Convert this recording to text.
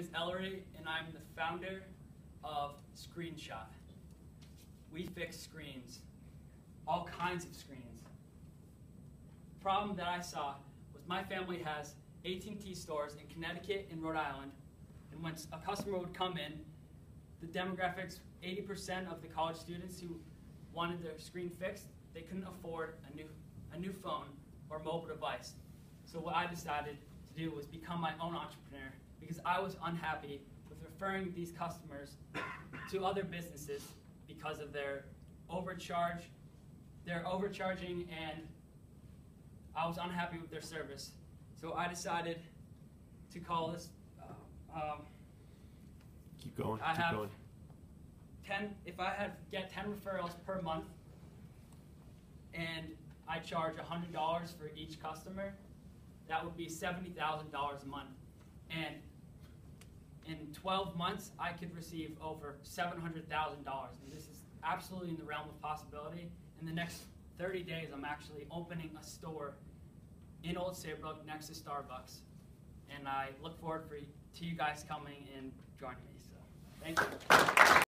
is Ellery, and I'm the founder of Screenshot. We fix screens, all kinds of screens. The Problem that I saw was my family has AT&T stores in Connecticut and Rhode Island, and when a customer would come in, the demographics, 80% of the college students who wanted their screen fixed, they couldn't afford a new, a new phone or mobile device. So what I decided to do was become my own entrepreneur I was unhappy with referring these customers to other businesses because of their overcharge, their overcharging, and I was unhappy with their service. So I decided to call this. Uh, um, Keep going. I keep have- going. 10 if i had get 10 referrals per month and i charge $100 for each customer that would be $70000 a month and in 12 months i could receive over $700000 and this is absolutely in the realm of possibility. In the next 30 days i'm actually opening a store in old saybrook next to starbucks. And i look forward for, to you guys coming and joining me so thank you